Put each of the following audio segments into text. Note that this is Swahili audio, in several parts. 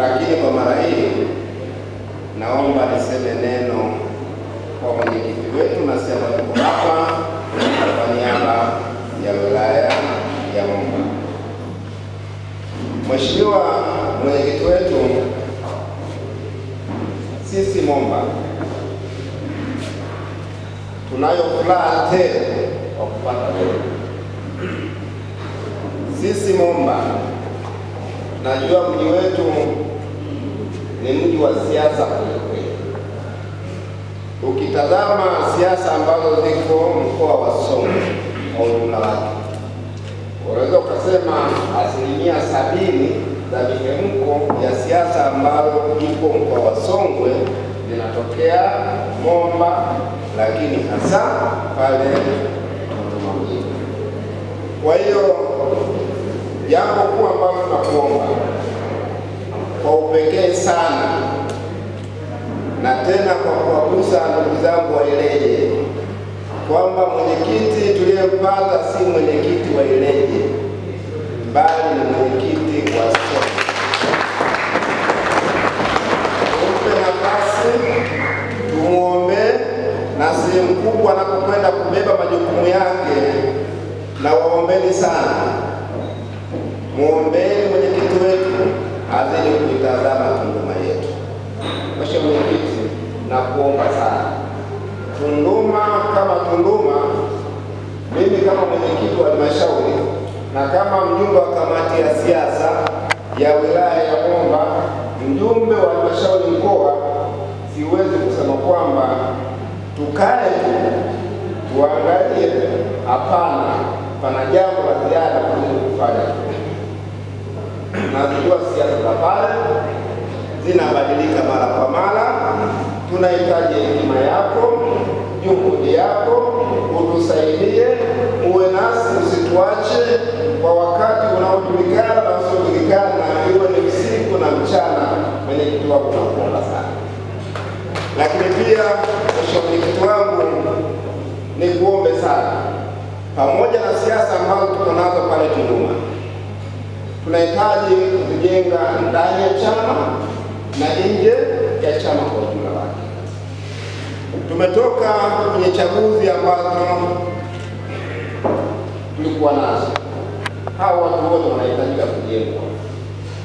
lakini kwa mara hii naomba niseme neno kwa mwenyekiti wetu, na sema tuko hapa kwa niaba ya wilaya ya Momba. Mheshimiwa mwenyekiti wetu, sisi Momba tunayo furaha tele kwa kupata wewe. Sisi Momba, najua mji wetu ni mji wa siasa kwelikweli. Ukitazama siasa ambazo ziko mkoa wa Songwe kwa ujumla wake, unaweza ukasema asilimia sabini za mihemko ya siasa ambayo iko mkoa wa Songwe zinatokea Momba, lakini hasa pale. Kwa hiyo jambo kuu ambalo tunakuomba kwa upekee sana na tena kwa kuwagusa ndugu zangu wa Ileje kwamba mwenyekiti tuliyempata si mwenyekiti wa Ileje bali ni mwenyekiti wa Songwe. Tumpe nafasi, tumwombe, na sehemu kubwa anapokwenda kubeba majukumu yake, na waombeni sana, mwombeni wetu azidi kuitazama Tunduma yetu. Mheshimiwa Mwenyekiti, nakuomba sana, Tunduma kama Tunduma, mimi kama mwenyekiti wa halmashauri na kama mjumbe wa kamati ya siasa ya wilaya ya Momba, mjumbe wa halmashauri mkoa, siwezi kusema kwamba tukae tu tuangalie. Hapana, pana jambo la ziada kufanya nazijua siasa za pale zinabadilika mara kwa mara. Tunahitaji hekima yako, juhudi yako, utusaidie, uwe nasi, usituache kwa wakati unaojulikana na usiojulikana, iwe ni usiku na mchana. Mwenyekiti wako nakuomba sana, lakini pia mwenyekiti wangu, ni kuombe sana, pamoja na siasa ambazo tuko nazo pale Tunduma tunahitaji kujenga ndani ya chama na nje ya chama kwa ujumla wake. Tumetoka kwenye chaguzi ambazo tulikuwa nazo. Hawa watu wote wanahitajika kujengwa,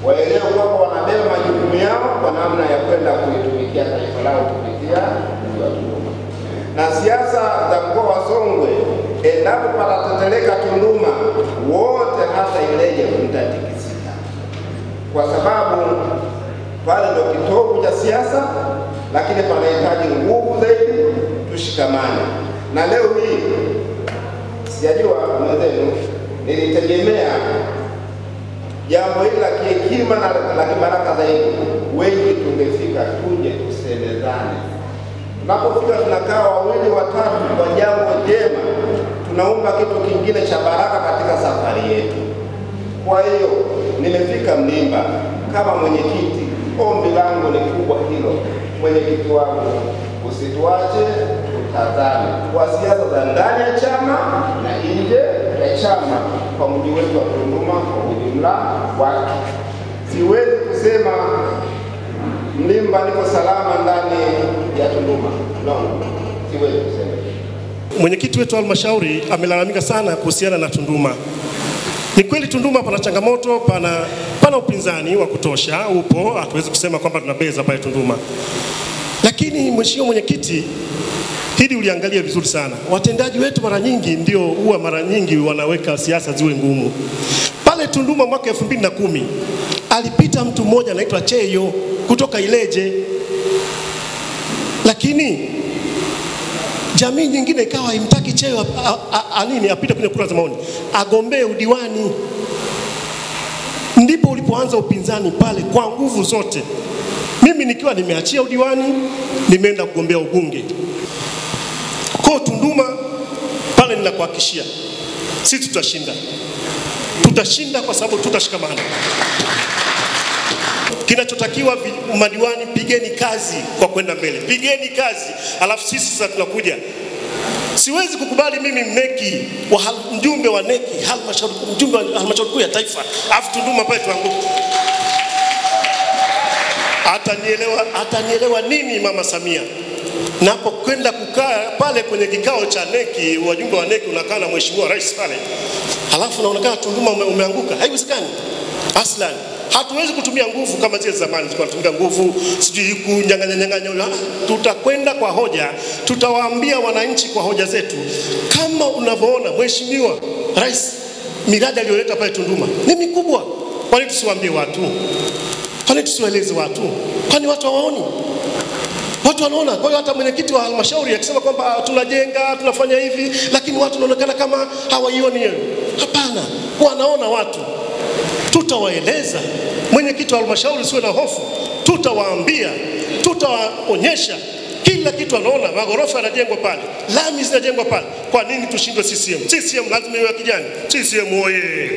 waelewe kwamba wanabeba majukumu yao kwa namna ya kwenda kuitumikia taifa lao kupitia mji wa Tunduma na siasa za mkoa wa Songwe. Endapo patateteleka Tunduma, wote hasa Ileje mtatikisika, kwa sababu pale ndio kitovu cha siasa, lakini panahitaji nguvu zaidi, tushikamane. Na leo hii sijajua mwenzenu, nilitegemea jambo hili la kihekima na la kibaraka zaidi, wengi tungefika tuje tusemezane tunapofika tunakaa wawili watatu kwa jambo jema, tunaumba kitu kingine cha baraka katika safari yetu. Kwa hiyo nimefika Mlimba kama mwenyekiti, ombi langu ni kubwa hilo, mwenyekiti wangu, usituache tutazame kwa siasa za ndani ya chama na nje ya chama kwa mji wetu wa Tunduma kwa ujumla wake. Siwezi kusema Mlimba niko salama ndani ya Tunduma. No, siwezi kusema. Mwenyekiti wetu wa halmashauri amelalamika sana kuhusiana na Tunduma. Ni kweli Tunduma pana changamoto, pana, pana upinzani wa kutosha upo, hatuwezi kusema kwamba tunabeza pale Tunduma, lakini mheshimiwa mwenyekiti, hili uliangalia vizuri sana. Watendaji wetu mara nyingi ndio huwa mara nyingi wanaweka siasa ziwe ngumu. Pale Tunduma mwaka elfu mbili na kumi alipita mtu mmoja anaitwa Cheyo kutoka Ileje, lakini jamii nyingine ikawa imtaki cheo anini apite kwenye kura za maoni, agombee udiwani. Ndipo ulipoanza upinzani pale kwa nguvu zote. Mimi nikiwa nimeachia udiwani, nimeenda kugombea ubunge. Kwa Tunduma pale, ninakuhakikishia sisi tutashinda, tutashinda kwa sababu tutashikamana. Kinachotakiwa madiwani, pigeni kazi kwa kwenda mbele, pigeni kazi, alafu sisi sasa tunakuja. Siwezi kukubali mimi mneki wa hal, mjumbe wa neki halmashauri, mjumbe wa halmashauri kuu ya taifa, alafu Tunduma pale tuanguke. atanielewa, atanielewa nini Mama Samia napokwenda kukaa pale kwenye kikao cha neki, wajumbe wa neki unakaa na mheshimiwa rais pale, halafu naonekana Tunduma ume, umeanguka. Haiwezekani aslan. Hatuwezi kutumia nguvu kama zile zamani, tulikuwa tunatumia nguvu sijui kunyang'anya nyang'anya. Ah, Tutakwenda kwa hoja, tutawaambia wananchi kwa hoja zetu, kama unavyoona mheshimiwa rais, miradi aliyoleta pale Tunduma ni mikubwa. Kwani tusiwaambie watu? Kwani tusiwaeleze watu? Kwani watu hawaoni? Watu wanaona. Kwa hiyo hata mwenyekiti wa halmashauri akisema kwamba tunajenga tunafanya hivi, lakini watu wanaonekana kama hawaioni. Hapana, wanaona watu. Tutawaeleza. Mwenyekiti wa halmashauri, siwe na hofu, tutawaambia, tutawaonyesha kila kitu. Anaona magorofa yanajengwa pale, lami zinajengwa pale. Kwa nini tushindwe CCM? CCM lazima iwe ya kijani. CCM oye!